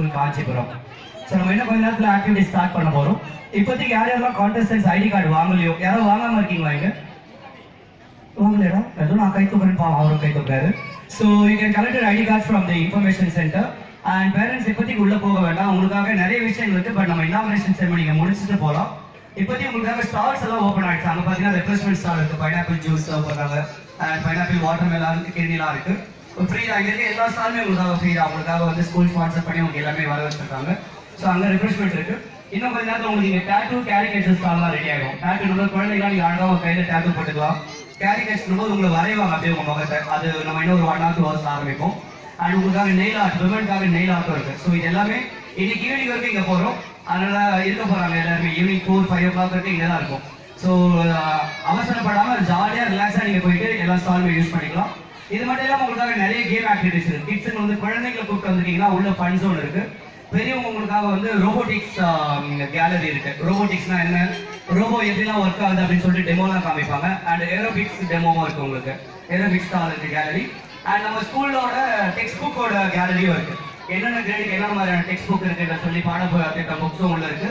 School Kanchipuram so நம்ம இன்னும் கொஞ்ச நேரத்தில் ஆக்டிவிட்டி ஸ்டார்ட் பண்ண போகிறோம் இப்போதைக்கு யார் யாரெல்லாம் கான்டெஸ்டன்ஸ் ஐடி கார்டு வாங்கலையோ யாரோ வாங்காம இருக்கீங்களா இங்கே? வாங்கலையா ஏதோ நான் கை தூக்குறேன் பாவம் அவரும் கை தூக்குறாரு so you can collect ID card from the information centre and parents இப்போதைக்கு உள்ளே போக வேண்டாம். உங்களுக்காக நிறைய விஷயங்கள் இருக்குது பட் நம்ம இனாமரேஷன் செரமனிங்க முடிச்சுட்டு போகலாம் இப்போதைக்கு உங்களுக்காக ஸ்டால்ஸ் எல்லாம் ஓப்பன் ஆகிடுச்சு அங்க பார்த்தீங்கன்னா ரெஃப்ரெஷ்மெண்ட் ஸ்டால் இருக்கு. பைனாப்பிள் ஜூஸ் சர்வ் பண்றாங்க அண்ட் பைனாப்பிள் வாட்டர் மெலான் கெண்டிலாம் இருக்குது ஃப்ரீ தான் இருக்க எல்லா ஸ்டாலுமே உங்களுக்காக ஃப்ரீ தான். உங்களுக்காக வந்து ஸ்கூல் ஸ்பான்சர் பண்ணி உங்களுக்கு எல்லாமே வர வச்சிருக்காங்க. ஸோ அங்கே ரெஃப்ரெஷ்மெண்ட் இருக்கு. இன்னும் கொஞ்ச நேரத்தில் உங்களுக்கு இங்க டேட்டூ கேரிகேச்சர் ஸ்டால்லாம் ரெடி ஆகும் டேட்டூ நம்ம குழந்தைகளாம் நீங்கள் அழகாக உங்கள் கையில் டேட்டூ போட்டுக்கலாம். கேரிகேச்சர் போது உங்களை வரைவாங்க அப்படியே உங்கள் முகத்தை. அது நம்ம இன்னொரு ஒன் ஆர் டூ ஹவர்ஸ் ஆரம்பிக்கும் அண்ட் உங்களுக்காக நெயில் ஆர்ட் விமனுக்காக நெயில் ஆர்ட்டும் இருக்கு. ஸோ இது எல்லாமே இன்னைக்கு ஈவினிங் வரைக்கும் இங்கே போகிறோம் அதனால் இருக்க போகிறாங்க எல்லாருமே. Evening four five o'clock வரைக்கும் இங்கே தான் இருக்கும் ஸோ அவசரப்படாமல் ஜாலியாக ரிலாக்ஸாக நீங்கள் போயிட்டு எல்லா ஸ்டாலுமே யூஸ் பண்ணிக்கலாம். இது மட்டும் இல்லாமல் உங்களுக்காக நிறைய கேம் ஆக்டிவிட்டிஸ் இருக்கு. கிட்ஸுக்கு வந்து குழந்தைங்களை கூப்பிட்டு வந்திருக்கீங்கன்னா உள்ள ஃபன் ஜோன் இருக்கு. பெரியவங்க உங்களுக்காக வந்து ரோபோட்டிக்ஸ் கேலரி இருக்கு. ரோபோட்டிக்ஸ்னா என்ன? ரோபோ எப்படிலாம் ஒர்க் ஆகுது அப்படின்னு சொல்லிட்டு டெமோலாம் காமிப்பாங்க. அண்ட் ஏரோபிக்ஸ் டெமோவும் இருக்கு உங்களுக்கு. ஏரோபிக்ஸ் தான் இருக்கு கேலரி அண்ட் நம்ம ஸ்கூலோட டெக்ஸ்ட் புக்கோட கேலரியும் இருக்கு. என்னென்ன கிரேடுக்கு என்ன மாதிரியான டெக்ஸ்ட் புக் இருக்குன்ற சொல்லி பாட திட்ட புக்ஸும் உள்ள இருக்கு.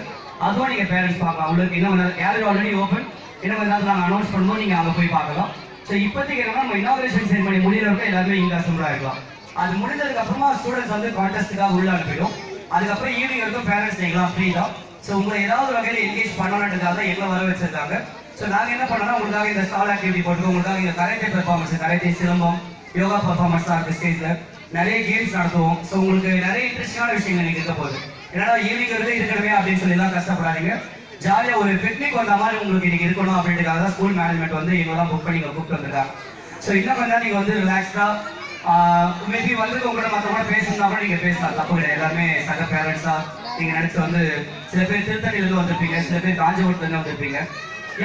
அதுவும் நீங்க பேரண்ட்ஸ் பார்க்கலாம். உங்களுக்கு இன்னும் கேலரி ஆல்ரெடி ஓப்பன் இன்னும் மாதிரி நாங்கள் அனௌன்ஸ் பண்ணுவோம். நீங்க அங்கே போய் பார்க்கலாம். ஸோ இப்போதைக்கு என்னன்னா நம்ம சைன் பண்ணி முடியறவங்க எல்லாருமே இங்கே அசம்பிளாக இருக்கலாம் அது முடிஞ்சதுக்கு அப்புறமா ஸ்டூடெண்ட்ஸ் வந்து கான்டெஸ்ட்டுக்காக உள்ள அனுப்பிடும். அதுக்கப்புறம் ஈவினிங் வரைக்கும் பேரண்ட்ஸ் நீங்களாம் ஃப்ரீ தான். ஸோ உங்களை ஏதாவது வகையில் என்கேஜ் பண்ணணுன்றதுக்காக தான் எங்களை வர வச்சிருக்காங்க ஸோ நாங்கள் என்ன பண்ணோம்னா உங்களுக்காக இந்த ஸ்டால் ஆக்டிவிட்டி போட்டுருக்கோம் உங்களுக்காக இந்த karate performance karate silambam yoga performance தான் ஸ்டேஜில் நிறைய கேம்ஸ் நடத்துவோம். ஸோ உங்களுக்கு நிறைய இன்ட்ரெஸ்டிங்கான விஷயங்கள் நீங்கள் இருக்க போகுது. என்னடா ஈவினிங் வந்து இருக்கணுமே அப்படின்னு சொல்லி எல்லாம் கஷ்டப்படாதீங்க. ஜாலியா ஒரு பிக்னிக் வந்த மாதிரி உங்களுக்கு இன்னைக்கு இருக்கணும் அப்படின்றதுக்காக தான் ஸ்கூல் மேனேஜ்மெண்ட் வந்து இவங்கெல்லாம் புக் பண்ணி கூப்பிட்டு வந்திருக்காங்க. ஸோ என்ன கொஞ்ச நேரம் நீங்க வந்து ரிலாக்ஸ்டா மேபி வந்து உங்களோட மற்றவங்க பேசணும்னா கூட நீங்க பேசலாம். தப்பு கிடையாது. எல்லாமே சக பேரண்ட்ஸா நீங்க நினைச்சு வந்து சில பேர் திருத்தணிலிருந்து வந்திருப்பீங்க. சில பேர் காஞ்சிபுரத்துலேருந்து வந்திருப்பீங்க.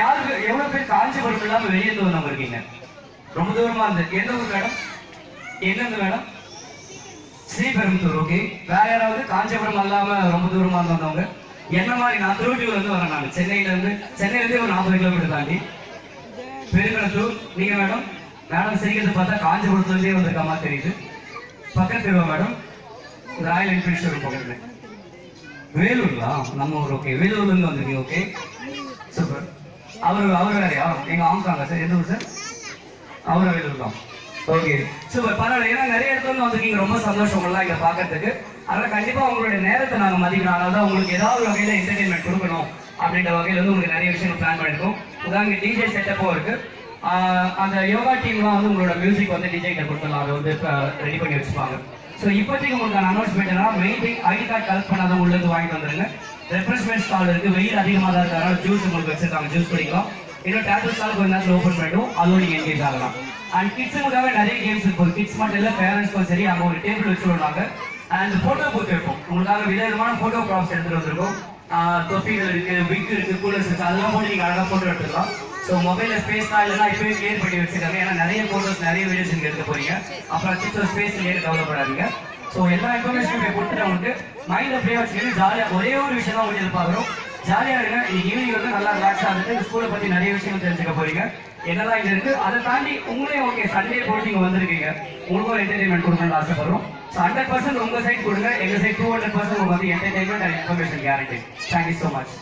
யாருக்கு எவ்வளவு பேர் காஞ்சிபுரம் இல்லாம வெளியே இருந்து வந்தவங்க இருக்கீங்க ரொம்ப தூரமா இருந்து. எந்த ஊர் மேடம் எந்தெந்த மேடம் ஸ்ரீபெரும்புத்தூர் ஓகே வேற யாராவது? காஞ்சிபுரம் அல்லாம ரொம்ப தூரமா இருந்து வந்தவங்க? என்ன மாதிரி நான் திருவள்ளூர்ல இருந்து வரேன் நான். சென்னையில இருந்து சென்னையில இருந்து ஒரு நாற்பது கிலோமீட்டர் தாண்டி. பெருங்கடத்தூர் நீங்க மேடம் மேடம் சிரிக்கிறது பார்த்தா காஞ்சிபுரத்துலேயே வந்திருக்காமா வந்திருக்க மாதிரி தெரியுது. பக்கத்து மேடம்? ராயல் என்ஃபீல்ட் ஷோரூம் பக்கத்துல. வேலூர்லா? நம்ம ஊர் ஓகே வேலூர்ல இருந்து வந்திருக்கீங்க ஓகே சூப்பர் அவர் அவர் வேறையா எங்க ஆம்காங்க சார் எந்த ஊர் சார்? அவரும் வேலூர் தான் ஓகே சூப்பர் பரவாயில்ல. ஏன்னா நிறைய இடத்துல இருந்து வந்திருக்கீங்க. ரொம்ப சந்தோஷம் எல்லாம் இங்க பாக்கிறதுக்கு. அதனால கண்டிப்பா உங்களுடைய நேரத்தை நாங்க மதிக்கிறோம் அதனால தான் உங்களுக்கு ஏதாவது ஒரு வகையில என்டர்டைன்மெண்ட் கொடுக்கணும் அப்படின்ற வகையில வந்து உங்களுக்கு நிறைய விஷயங்கள் பிளான் பண்ணிருக்கோம். உதாரணம் டிஜே செட்டப்பும் இருக்கு. அந்த யோகா டீம்லாம் வந்து உங்களோட மியூசிக் வந்து டிஜே கிட்ட கொடுத்துடலாம். அதை வந்து ரெடி பண்ணி வச்சுப்பாங்க. ஸோ இப்போதைக்கு உங்களுக்கான அனௌன்ஸ்மெண்ட்னா main thing ID card collect பண்ணாத உள்ளது இருந்து வாங்கிட்டு வந்துருங்க. ரெஃப்ரெஷ்மெண்ட் ஸ்டால் இருக்கு. வெயில் அதிகமாக தான் இருக்கு ஜூஸ் உங்களுக்கு வச்சிருக்காங்க. ஜூஸ் குடிக்கலாம். இன்னும் டேட்டூ ஸ்டால் கொஞ்ச நேரத்தில் ஓப்பன் பண்ணிடும் அதுவும் நீங்கள் என்கேஜ் ஆகலாம். அண்ட் கிட்ஸுக்காக நிறைய கேம்ஸ் இருக்கும் கிட்ஸ் மட்டும் இல்லை பேரண்ட்ஸ்க்கும் சரி அங்கே ஒரு டேபிள் வச்சு அண்ட் போட்டோ பூத் இருக்கும். உங்களுக்காக விதவிதமான போட்டோ ப்ராப்ஸ் எடுத்துட்டு வந்திருக்கோம். தொப்பிகள் இருக்கு விக் இருக்கு கூலர்ஸ் இருக்கு அதெல்லாம் போட்டு நீங்க அழகா போட்டோ எடுத்துக்கலாம். ஸோ மொபைலில் ஸ்பேஸ் தான் இல்லைன்னா இப்பவே கிளியர் பண்ணி வச்சிருக்காங்க. ஏன்னா நிறைய போட்டோஸ் நிறைய வீடியோஸ் நீங்க எடுக்க போறீங்க. அப்புறம் சிக்ஸ் ஸ்பேஸ் கிளியர் பண்ணாதீங்க ஸோ எல்லா இன்ஃபர்மேஷனும் போய் கொடுத்துட்டு உங்களுக்கு மைண்ட்ல அப்படியே வச்சுக்கிட்டு ஜாலியாக ஒரே ஒரு விஷயம் தான் உங்களுக்கு எதிர்பார்க்குறோம். ஜாலியா இருங்க இன்னைக்கு ஈவினிங் வந்து நல்லா ரிலாக்ஸ் இருந்துட்டு ஸ்கூலை பத்தி நிறைய விஷயங்கள் தெரிஞ்சுக்க போறீங்க. என்னதான் இது இருக்கு அதை தாண்டி உங்களே ஓகே சண்டே போட்டு நீங்க வந்திருக்கீங்க. உங்களுக்கும் என்டர்டைன்மெண்ட் கொடுக்கணும்னு ஆசைப்படுறோம். ஸோ ஹண்ட்ரட் பர்சன்ட் உங்க சைட் கொடுங்க. எங்க சைட் டூ ஹண்ட்ரட் பர்சன்ட் உங்களுக்கு வந்து entertainment and information guarantee thank you so much